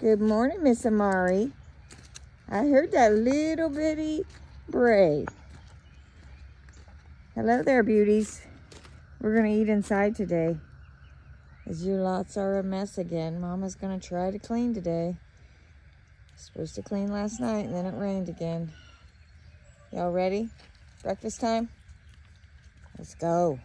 Good morning, Miss Amari. I heard that little bitty bray. Hello there, beauties. We're gonna eat inside today. As your lots are a mess again. Mama's gonna try to clean today. Supposed to clean last night and then it rained again. Y'all ready? Breakfast time? Let's go.